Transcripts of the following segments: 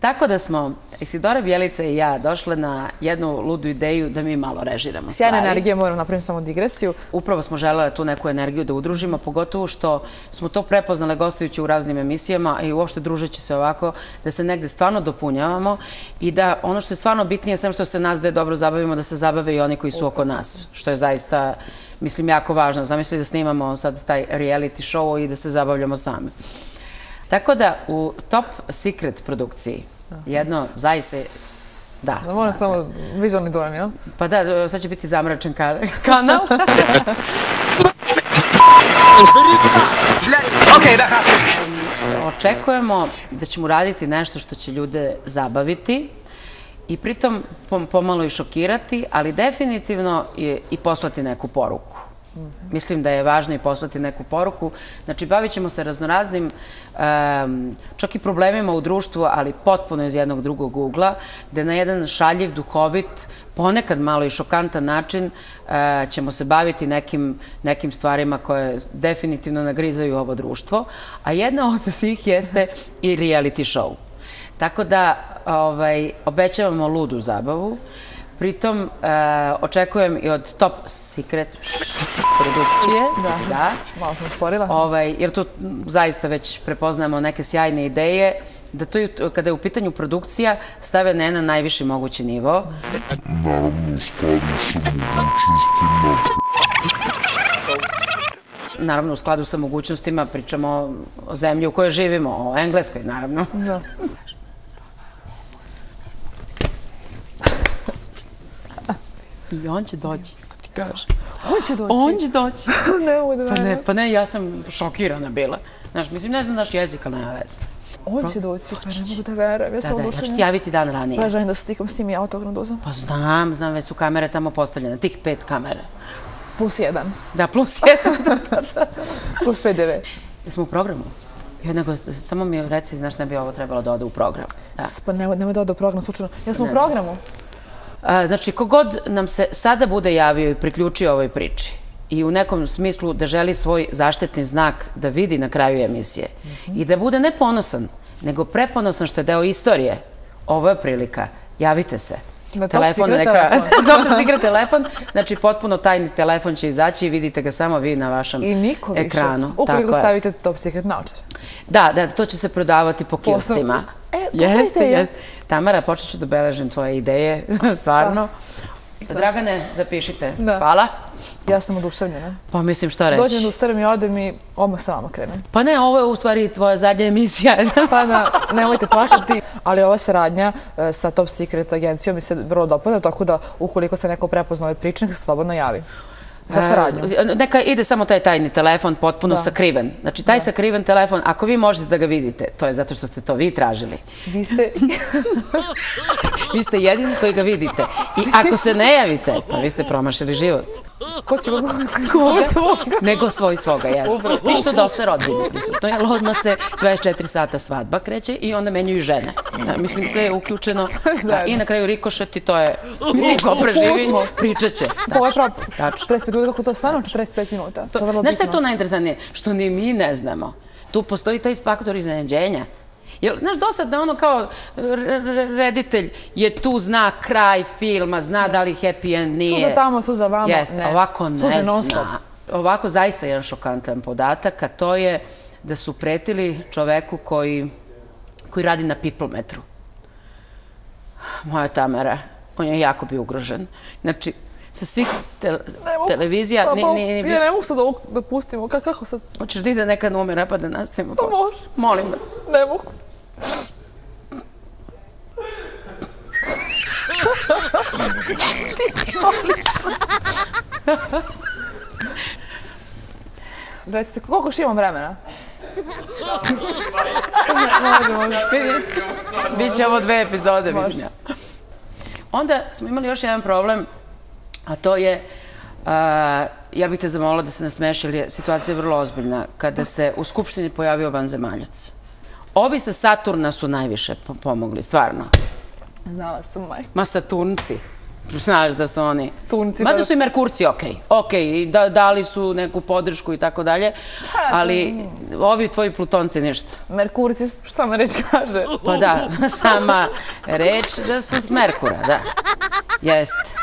Tako da smo Isidora Bjelica i ja došle na jednu ludu ideju da mi malo režiramo stvari. Sjajna energija, moram napraviti samo digresiju. Upravo smo želele tu neku energiju da udružimo, pogotovo što smo to prepoznale gostujući u raznim emisijama i uopšte družeći se ovako, da se negde stvarno dopunjavamo i da ono što je stvarno bitnije, sem što se nas dve dobro zabavimo, da se zabave i oni koji su oko nas, što je zaista, mislim, jako važno. Zamisli da snimamo sad taj reality show i da se zabavljamo sami. Tako da u Top Secret produkciji, jedno zaista... Da. Da moram samo vizualni dojem, jel? Pa da, sad će biti zamračen kanal. Očekujemo da ćemo raditi nešto što će ljude zabaviti i pritom pomalo i šokirati, ali definitivno i poslati neku poruku. Mislim da je važno i poslati neku poruku. Znači, bavit ćemo se raznoraznim, čak i problemima u društvu, ali potpuno iz jednog drugog ugla, gde na jedan šaljiv, duhovit, ponekad malo i šokantan način eh, ćemo se baviti nekim stvarima koje definitivno nagrizaju ovo društvo. A jedna od tih jeste i reality show. Tako da ovaj, obećavamo ludu zabavu. Pritom, uh, očekujem i od Top Secret produkcije. Da, da. malo sam sporila. Ovaj, jer tu zaista već prepoznamo neke sjajne ideje da to kada je u pitanju produkcija stave na jedan najviši mogući nivo. Naravno, u skladu sa mogućnostima. Naravno, u skladu sa mogućnostima pričamo o zemlji u kojoj živimo, o Engleskoj, naravno. Da. I on će doći, ti. On će doći? On će doći. ne da pa ne, pa ne, ja sam šokirana bila. Znaš, mislim, ne znam naš jezik, ali nema veze. On će doći, pa ne mogu da verujem. Ja sam odlučena. Da, da, ja ću ti javiti dan ranije. Pa želim da se stikam s tim i autogrom dozom. Pa znam, znam, već su kamere tamo postavljene. Tih pet kamere. Plus jedan. Da, plus jedan. plus PDV. Jesmo u programu? Nego, samo mi reci, znaš, ne bi ovo trebalo da ode u program. Da. Pa nemoj, nemoj da ode u program, slučajno. Ja sam u programu. Znači, kogod nam se sada bude javio i priključio ovoj priči i u nekom smislu da želi svoj zaštetni znak da vidi na kraju emisije i da bude ne ponosan, nego preponosan što je deo istorije, ovo je prilika. Javite se. Na telefon, neka... Dobro, sigre telefon. Znači, potpuno tajni telefon će izaći i vidite ga samo vi na vašem ekranu. I niko više. Ukoliko stavite top secret naočar. Da, da, to će se prodavati po kioscima. E, jeste, jeste. Tamara, počet ću da beležem tvoje ideje, stvarno. Dragane, zapišite. Hvala. Ja sam oduševljena. Pa mislim što reći. Dođem da ustaram i odem i odmah sa vama krenem. Pa ne, ovo je u stvari tvoja zadnja emisija. pa da, nemojte plakati. Ali ova saradnja e, sa Top Secret agencijom mi se vrlo dopada, tako da ukoliko se neko prepozna ovaj pričnik, se slobodno javi za saradnju. Neka ide samo taj tajni telefon, potpuno sakriven. Znači, taj sakriven telefon, ako vi možete da ga vidite, to je zato što ste to vi tražili. Vi ste... Vi ste jedini koji ga vidite. I ako se ne javite, pa vi ste promašili život. Ko će vam svoj svoga? Nego svoj svoga, jes. Vi što dosta rodbine prisutno, jer odmah se 24 sata svadba kreće i onda menjuju žene. Mislim, sve je uključeno. I na kraju rikošeti, to je... Mislim, ko preživi, pričat će. Ovo je pravo. 45 minuta, kako to stano? 45 minuta. Znaš što je to najinteresantnije? Što ni mi ne znamo. Tu postoji taj faktor iznenađenja. Znaš, dosad da ono kao reditelj je tu zna kraj filma, zna da li happy end nije. Suza tamo, suza vamo. Jeste, ovako ne zna. Ovako zaista je jedan šokantan podatak, a to je da su pretili čoveku koji radi na people metru. Moja Tamara, on je jako bio ugrožen. Znači, sa svih televizija... Pa, ja ne mogu sad da pustimo, kako sad... Hoćeš da ide neka numera pa da nastavimo? Pa može. Molim vas. Ne mogu. Ti si odlična. Recite, koliko še imam vremena? Biće ovo dve epizode, vidim ja. Onda smo imali još jedan problem, a to je, ja bih te zamolila da se nasmeši, jer je situacija vrlo ozbiljna, kada se u Skupštini pojavio vanzemaljac. Ovi sa Saturna su najviše pomogli, stvarno. Znala sam, maj. Ma Saturnci. Znaš da su oni... Tunci, Mada da- su i Merkurci okej. Okej, da, dali su neku podršku i tako dalje. Ali ovi tvoji plutonci ništa. Merkurci, sama reč kaže. Pa da, sama reč da su s Merkura, da. Jeste.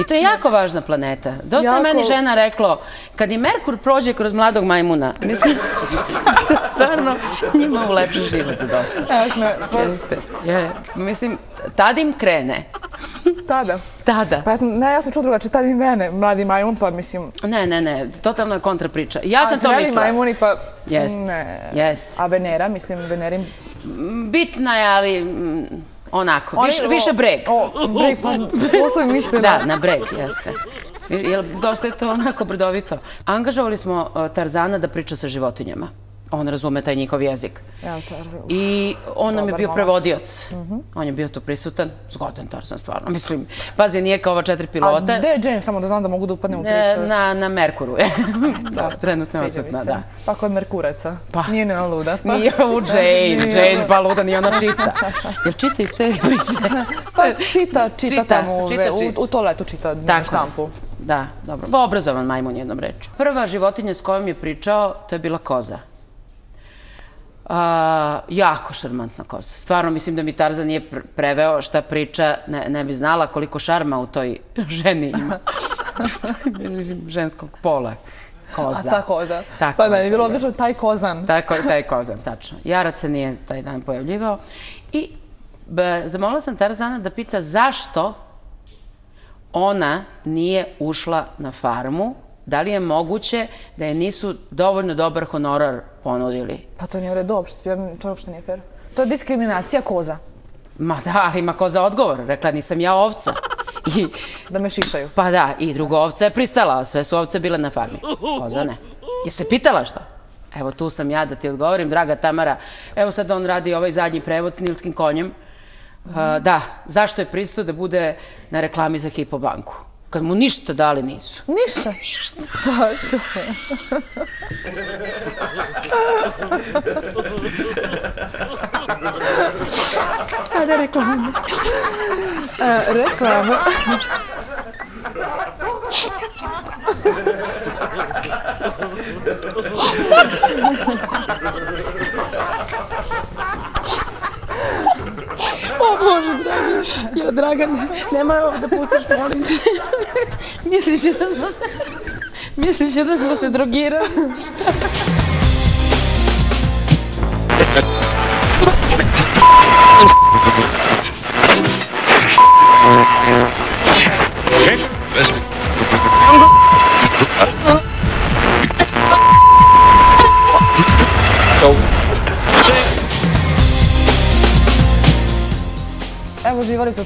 I to je jako važna planeta. Dosta je meni žena reklo, kad i Merkur prođe kroz mladog majmuna, mislim da stvarno njima ulepša život dosta. Evo sme, pa Jeste. Je, mislim, tad im krene. tada. Tada. Pa ja sam, ne, ja sam čuo drugače, tada i mene, mladi majmun, pa mislim... Ne, ne, ne, totalno je kontra priča. Ja sam a to zreli mislila. majmuni, pa... Jest, Ne. jest. A Venera, mislim, Venerim... Bitna je, ali mm, onako, više, Oni- više o- breg. O, breg, pa sam mislila. Da, na breg, jeste. Jel, dosta je to onako brdovito. Angažovali smo uh, Tarzana da priča sa životinjama. On razume taj njihov jezik. I on nam je bio prevodioc. On je bio tu prisutan. Zgodan Tarzan, stvarno. Mislim, pazi, nije kao ova četiri A pilota. gde je Jane, samo da znam da mogu da upadnem u priču? Na, na Merkuru je. da, trenutno je odsutna, da. Pa kod Merkuraca. Pa. Nije ne luda. Pa. Nije u Jane. Jane pa luda, nije ona čita. Jel čita iz te priče? Pa čita, čita, Čita, tamo, u, čita, u, čita. u toaletu čita Tako je. štampu. Da, dobro. Obrazovan majmun jednom reču. Prva životinja s kojom je pričao, to je bila koza. A, jako šarmantna koza. Stvarno mislim da mi Tarzan nije pre- preveo šta priča, ne, ne bi znala koliko šarma u toj ženi ima. mislim, ženskog pola. Koza. A ta koza. Ta pa meni je koza, bilo odlično taj kozan. Tako, taj kozan, tačno. Jarac se nije taj dan pojavljivao. I b, zamolila sam Tarzana da pita zašto ona nije ušla na farmu, da li je moguće da je nisu dovoljno dobar honorar ponudili. Pa to nije u redu uopšte, to uopšte nije fair. To je diskriminacija koza, Ma da, ali ima koza odgovor. Rekla, nisam ja ovca. I, da me šišaju. pa da, i druga ovca je pristala, sve su ovce bile na farmi. Koza ne. Je se pitala što? Evo tu sam ja da ti odgovorim, draga Tamara. Evo sad on radi ovaj zadnji prevod s nilskim konjem. Uh, da, zašto je pristao da bude na reklami za Hipobanku? Kad mu ništa dali nisu. Ništa. Ništa. Pa to je. Sada reklama. E, reklama. Jo, draga, nemoj ovo da pustiš, molim te. Misliš da smo se... Misliš da smo se drogirali? Evo,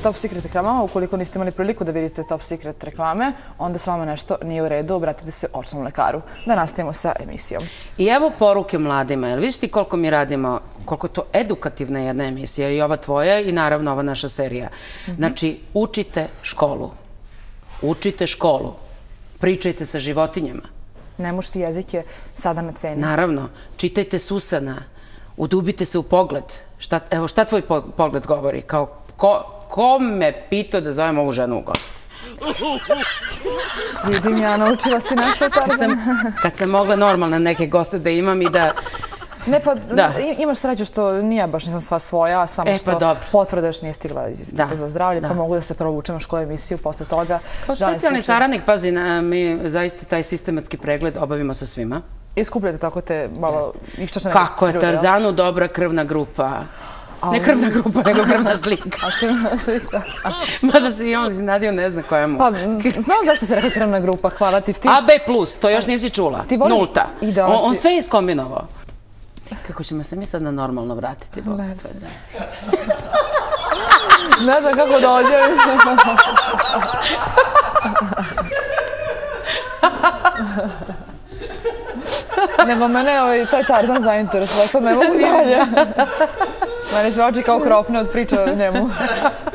Top Secret reklamama. Ukoliko niste imali priliku da vidite Top Secret reklame, onda s vama nešto nije u redu. Obratite se orsnom lekaru. Da nastavimo sa emisijom. I evo poruke mladima. Jel vidiš ti koliko mi radimo, koliko je to edukativna jedna emisija i ova tvoja i naravno ova naša serija. Znači, učite školu. Učite školu. Pričajte sa životinjama. Nemušti jezik je sada na ceni. Naravno, čitajte Susana. Udubite se u pogled. Šta, evo, šta tvoj po- pogled govori? Kao, ko, ko me pitao da zovem ovu ženu u goste? Vidim, ja naučila si nešto, Tarzan. kad sam mogla normalne neke goste da imam i da... Ne, pa Da. imaš sreću što nije baš nisam sva svoja, samo E, pa što dobro. potvrda još nije stigla iz Instituta Da, za zdravlje, da. pa mogu da se provučem još koju emisiju posle toga. Kao specijalni saradnik, pazi, na, mi zaista taj sistematski pregled obavimo sa svima. I skupljate tako te malo iščašene Kako je ljude? Tarzanu dobra krvna grupa? Ne krvna grupa, nego krvna slika. A krvna slika. Mada se i on iznenadio, ne zna koja mu. Pa, m, znam zašto se rekla krvna grupa, hvala ti ti. AB+, to još nisi čula. Ti voli- Nulta. On, on sve je iskombinovao. Kako ćemo se mi sad na normalno vratiti, Bog te tvoje drage. Ne znam kako da odjavim. Nego mene ovaj, taj Tarzan zainteresovao, sad ne mogu dalje. Mene se oči kao kropne od priča o njemu.